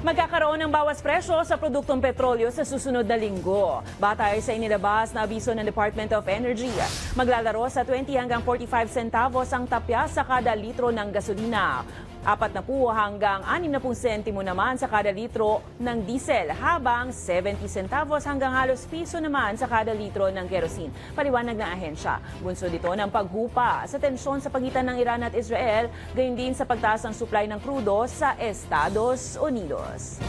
Magkakaroon ng bawas presyo sa produktong petrolyo sa susunod na linggo. Batay sa inilabas na abiso ng Department of Energy, maglalaro sa 20 hanggang 45 centavos ang tapya sa kada litro ng gasolina. Apat na po hanggang 60 sentimo naman sa kada litro ng diesel, habang 70 centavos hanggang halos piso naman sa kada litro ng kerosene. Paliwanag ng ahensya. Bunso dito ng paghupa sa tensyon sa pagitan ng Iran at Israel, gayon din sa pagtaas ng supply ng krudo sa Estados Unidos.